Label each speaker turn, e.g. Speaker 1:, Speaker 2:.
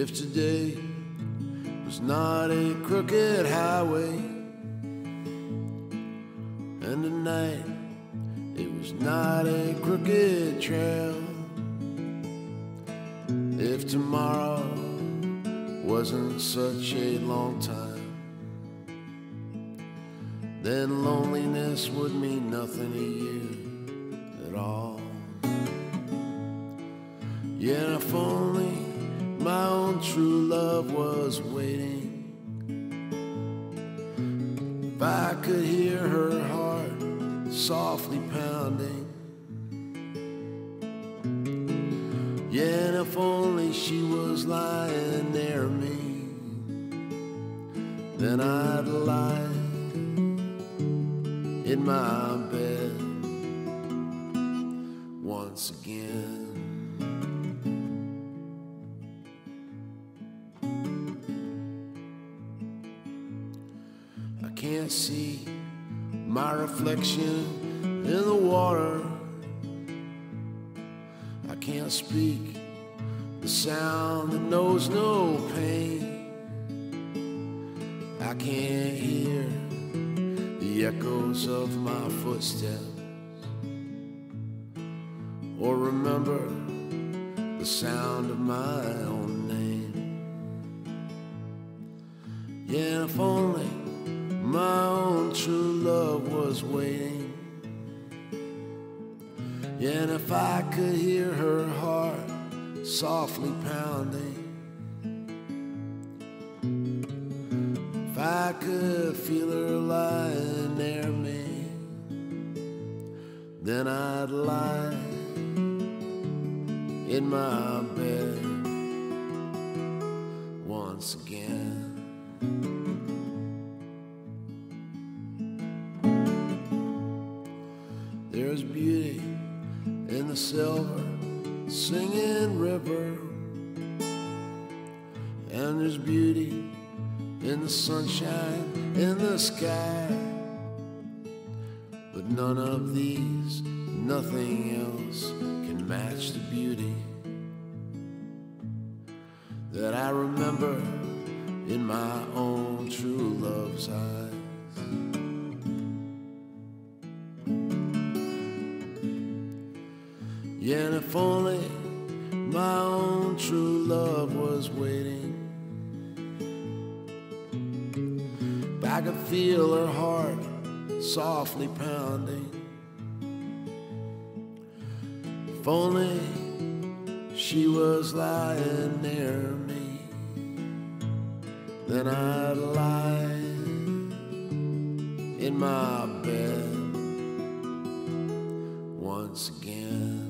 Speaker 1: If today was not a crooked highway, and tonight it was not a crooked trail, if tomorrow wasn't such a long time, then loneliness would mean nothing to you at all. Yeah, if only true love was waiting. If I could hear her heart softly pounding. And if only she was lying near me, then I'd lie in my bed once again. Can't see my reflection in the water. I can't speak the sound that knows no pain. I can't hear the echoes of my footsteps or remember the sound of my own name. Yeah, if only my own true love was waiting. And if I could hear her heart softly pounding. If I could feel her lying near me, then I'd lie in my bed once again. Beauty in the silver singing river, and there's beauty in the sunshine in the sky. But none of these, nothing else can match the beauty that I remember in my own true love's eyes. And if only my own true love was waiting. I could feel her heart softly pounding. If only she was lying near me, then I'd lie in my bed once again.